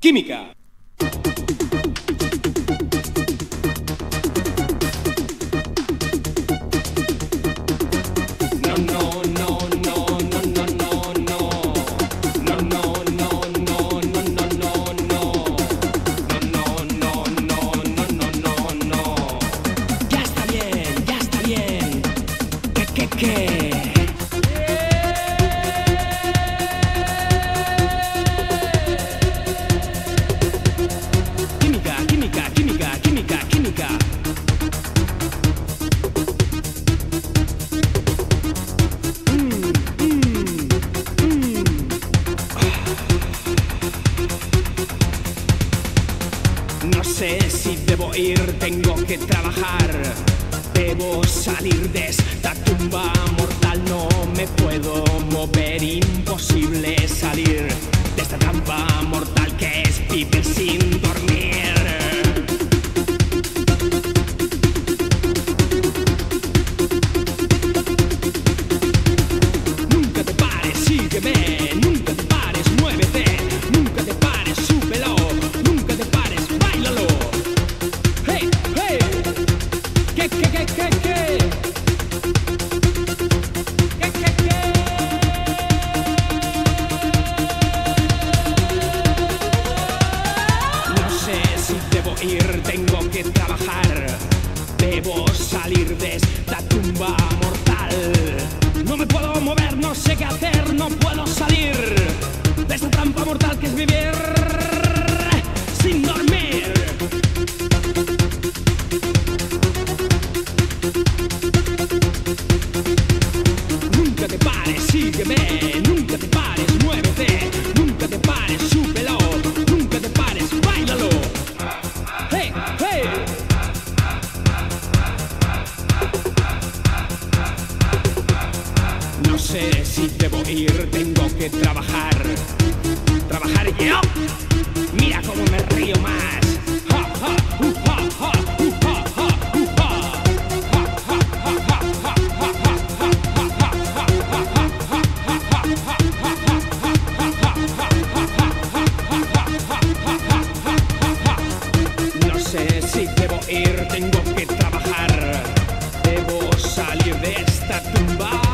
Química. que tengo que trabajar. Debo salir de esta tumba mortal, no me puedo mover, imposible salir de esta trampa mortal que es vivir sin dormir. Nunca te pares, sígueme, nunca tengo que trabajar. Debo salir de esta tumba mortal. No me puedo mover, no sé qué hacer, no puedo. No sé si debo ir, tengo que trabajar. Trabajar yo. Mira cómo me río más. Ja, ja, uh, ja, tengo que trabajar. Debo salir de esta tumba.